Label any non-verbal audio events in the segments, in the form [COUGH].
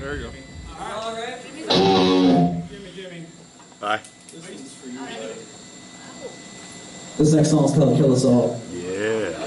There you go. All right. Jimmy, Jimmy. Bye. This one's for you, buddy. This next song is called Kill Us All. Yeah.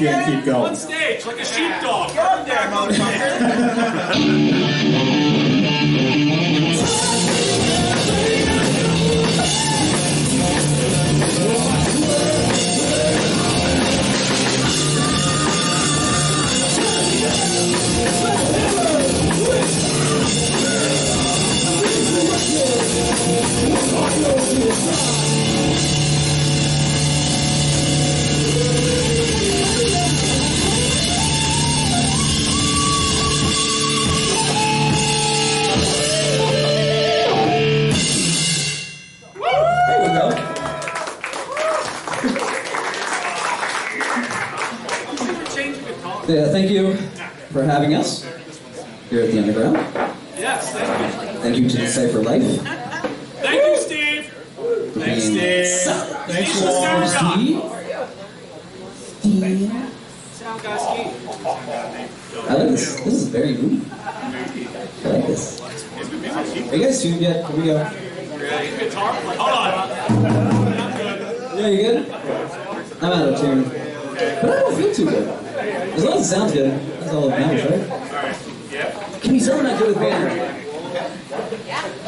you and keep going. On stage, like a sheepdog. Get up there, motherfucker. [LAUGHS]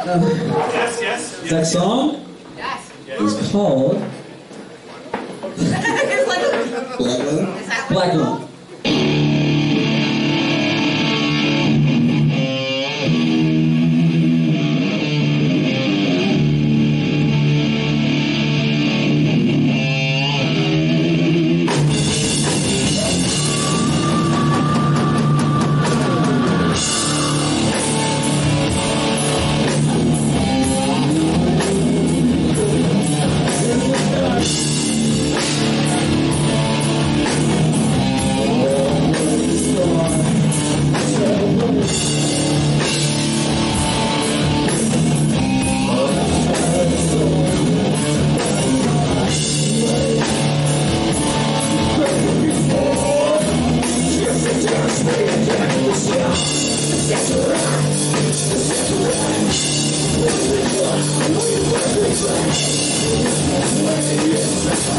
Um, yes, yes, yes. That song yes. [LAUGHS] is called Black Moon. Black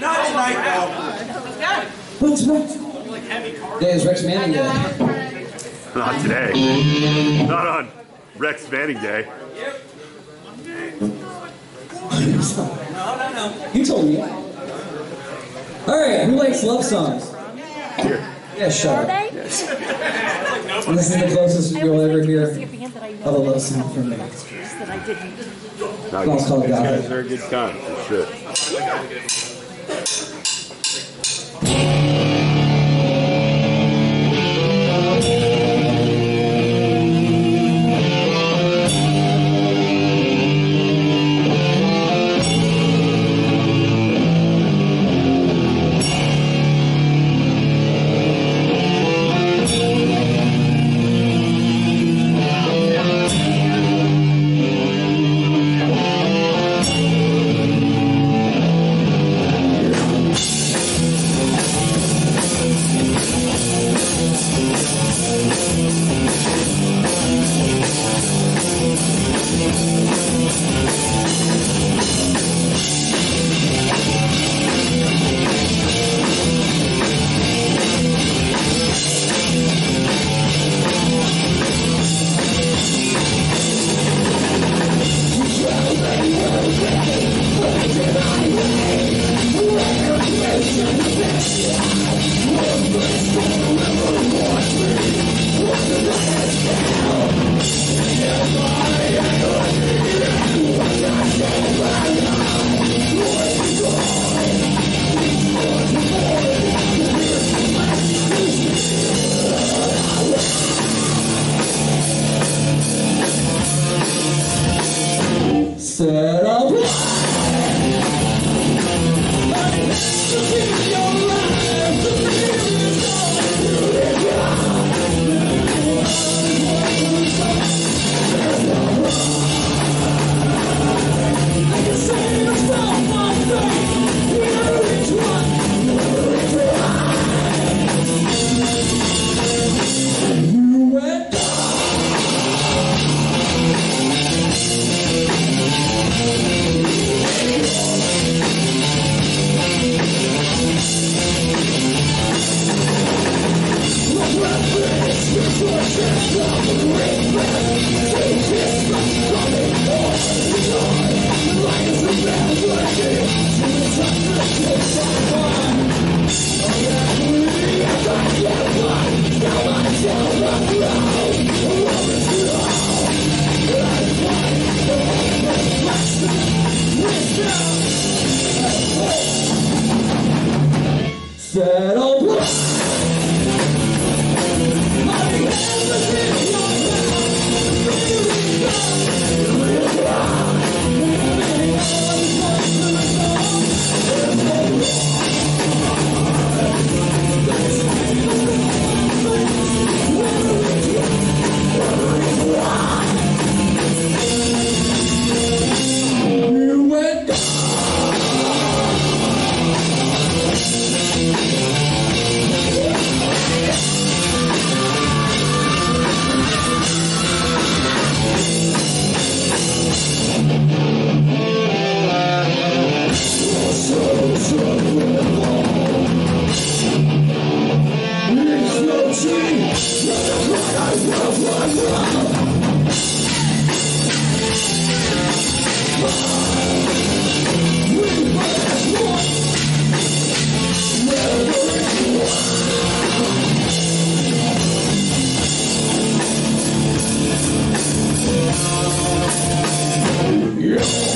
Not tonight, though. What's next? Like heavy car. Today is Rex Manning Day. Not today. Not on Rex Manning Day. No, no, no. You told me. All right, who likes love songs? Here. Yeah, shut up. They? This is the closest you'll ever hear of a love song from me. That I didn't. No, Don't call it you guys are a good time. For sure. Thank you. Yeah.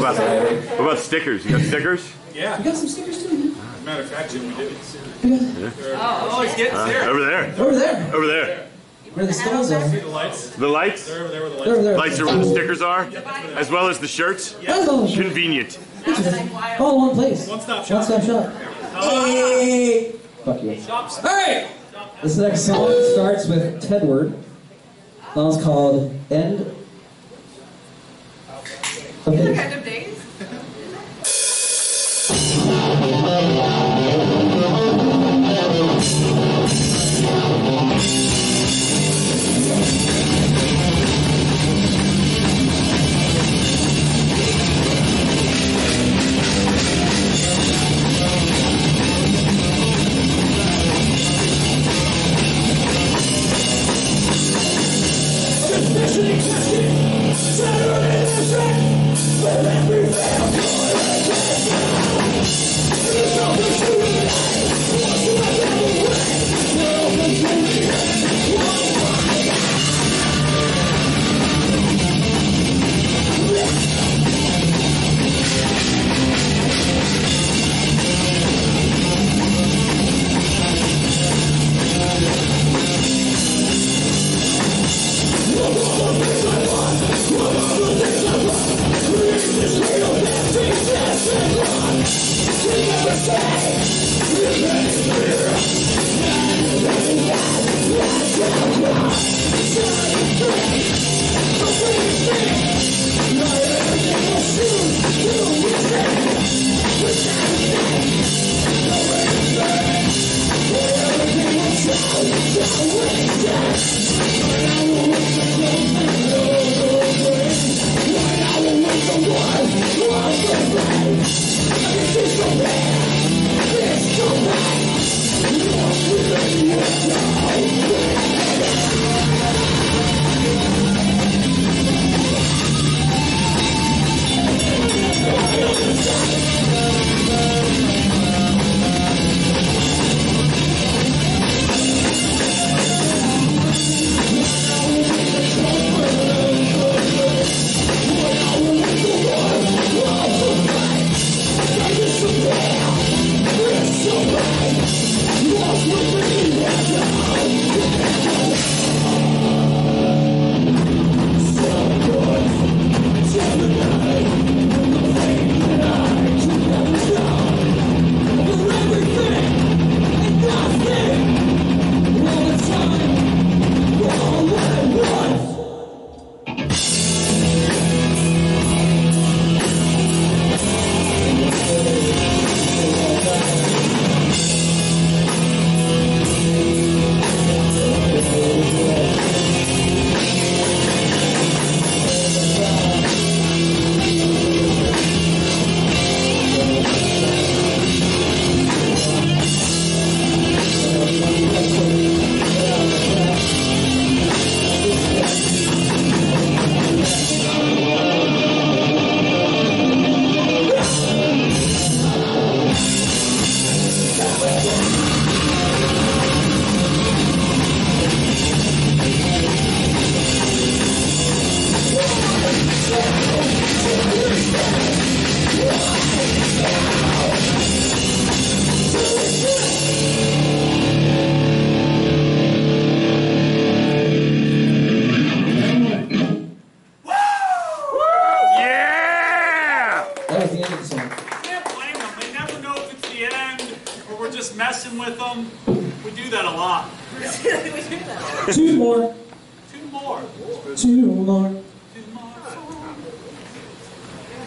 What about, what about stickers? You got stickers? Yeah. You got some stickers too, man. Matter of fact, Jim, we do. You got- I'm always getting Uh, there. over there. Over there. Over there. Where the skulls are. See the lights? The lights? They're over there with the They're over there. Lights are where the stickers are, as well as the shirts. That's all. Convenient. All in one place. One-stop shop. One stop shop. Hey! Fuck you. Shops. Alright! This next song starts with Tedward. The song's called End of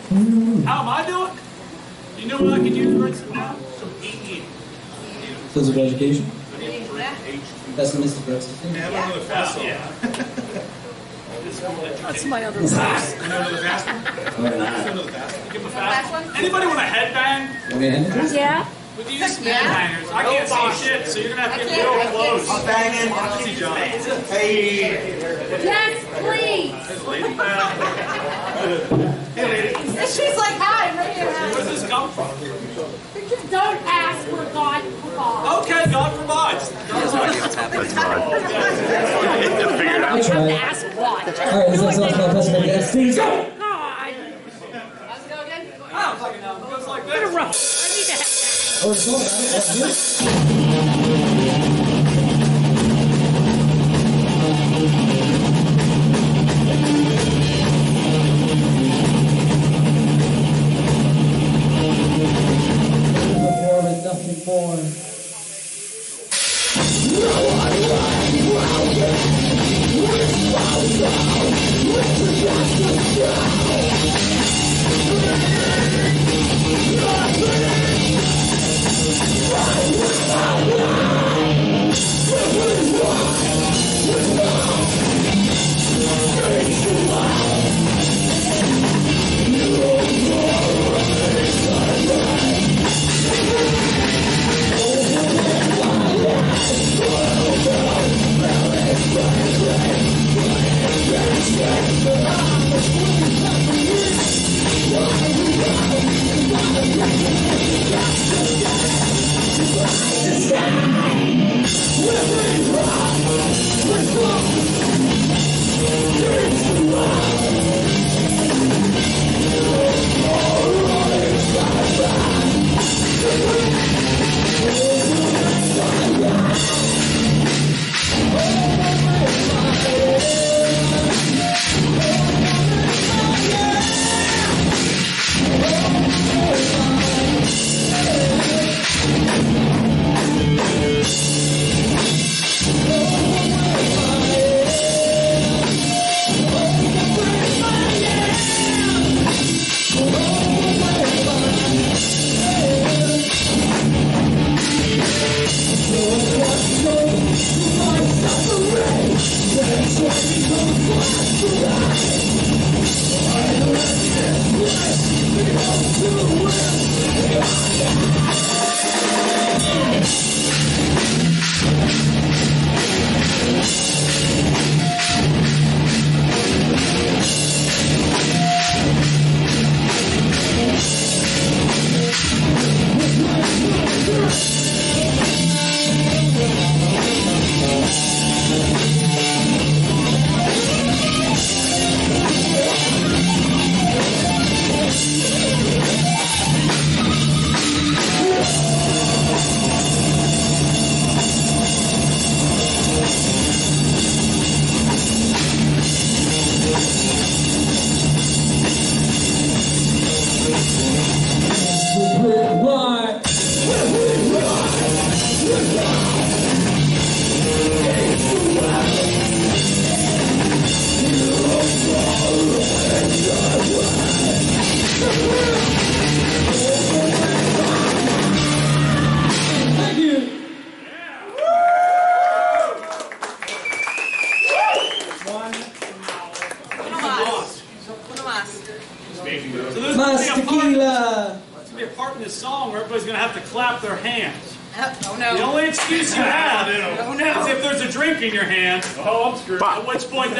How am I doing? You know what I could use right now? Some EE. Physical education. Pessimistic breakfast. Yeah. That's my other voice. Give them a fast one. Anybody want a headbang? Want me to end it? Yeah? With these headbangers, I can't see shit, so you're gonna have to get real close. Banging. Hey. Yes, please. [LAUGHS] She's like, hi, right here. Where's this come from? Don't ask for God provides. Okay, God provides. That's fine. [LAUGHS] Figure it I out. You have to ask what? All right, this next one's called pessimistic education. God. Let's go again. Oh, fucking hell. It goes like Get a this. rope. I need to have Oh, it's all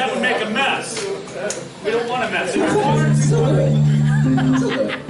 that would make a mess. We don't want a mess. [LAUGHS]